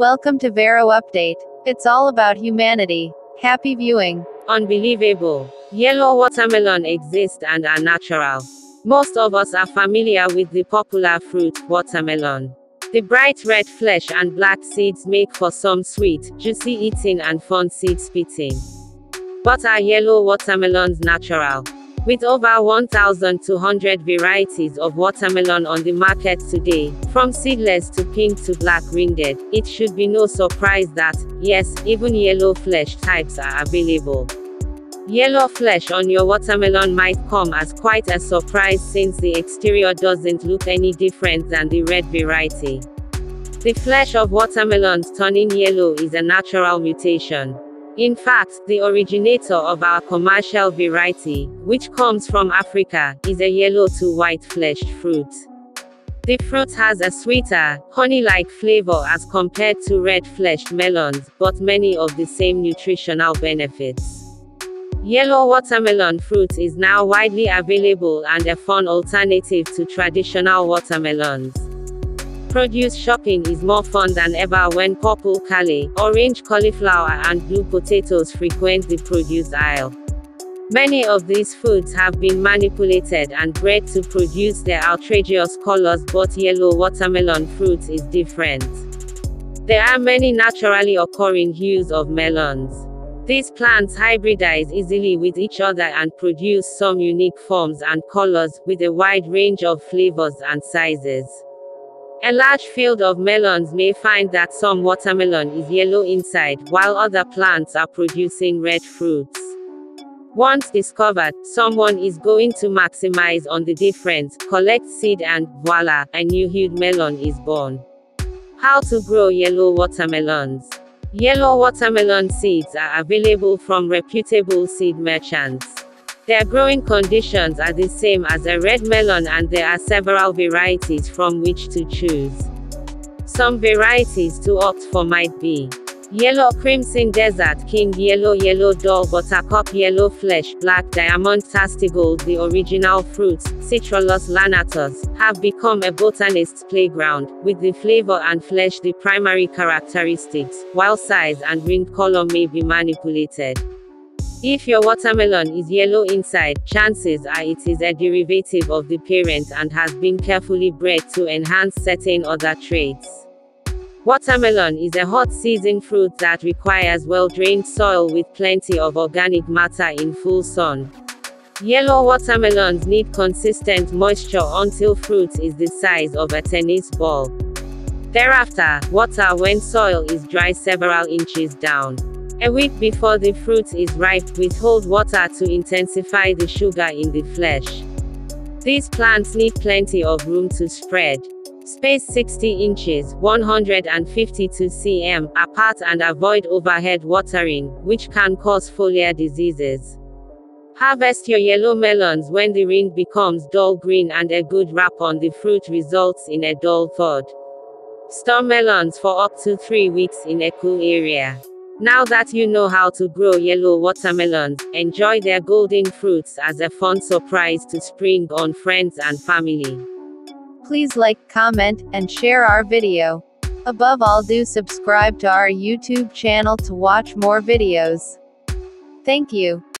Welcome to Vero Update. It's all about humanity. Happy viewing. Unbelievable. Yellow watermelon exist and are natural. Most of us are familiar with the popular fruit, watermelon. The bright red flesh and black seeds make for some sweet, juicy eating and fun seed spitting. But are yellow watermelons natural? With over 1,200 varieties of watermelon on the market today, from seedless to pink to black ringed, it should be no surprise that, yes, even yellow flesh types are available. Yellow flesh on your watermelon might come as quite a surprise since the exterior doesn't look any different than the red variety. The flesh of watermelons turning yellow is a natural mutation. In fact, the originator of our commercial variety, which comes from Africa, is a yellow to white fleshed fruit. The fruit has a sweeter, honey-like flavor as compared to red-fleshed melons, but many of the same nutritional benefits. Yellow watermelon fruit is now widely available and a fun alternative to traditional watermelons. Produce shopping is more fun than ever when purple kale, orange cauliflower and blue potatoes frequent the produce aisle. Many of these foods have been manipulated and bred to produce their outrageous colors but yellow watermelon fruit is different. There are many naturally occurring hues of melons. These plants hybridize easily with each other and produce some unique forms and colors, with a wide range of flavors and sizes. A large field of melons may find that some watermelon is yellow inside, while other plants are producing red fruits. Once discovered, someone is going to maximize on the difference, collect seed and, voila, a new hued melon is born. How to grow yellow watermelons. Yellow watermelon seeds are available from reputable seed merchants. Their growing conditions are the same as a red melon and there are several varieties from which to choose. Some varieties to opt for might be Yellow Crimson Desert King Yellow Yellow Doll Buttercup Yellow Flesh Black Diamond Tastigold The original fruits, Citrullus lanatus, have become a botanist's playground, with the flavor and flesh the primary characteristics, while size and ring color may be manipulated. If your watermelon is yellow inside, chances are it is a derivative of the parent and has been carefully bred to enhance certain other traits. Watermelon is a hot season fruit that requires well-drained soil with plenty of organic matter in full sun. Yellow watermelons need consistent moisture until fruit is the size of a tennis ball. Thereafter, water when soil is dry several inches down. A week before the fruit is ripe, withhold water to intensify the sugar in the flesh. These plants need plenty of room to spread. Space 60 inches 152 cm apart and avoid overhead watering, which can cause foliar diseases. Harvest your yellow melons when the rind becomes dull green and a good rap on the fruit results in a dull thud. Store melons for up to 3 weeks in a cool area. Now that you know how to grow yellow watermelons, enjoy their golden fruits as a fun surprise to spring on friends and family. Please like, comment, and share our video. Above all do subscribe to our YouTube channel to watch more videos. Thank you.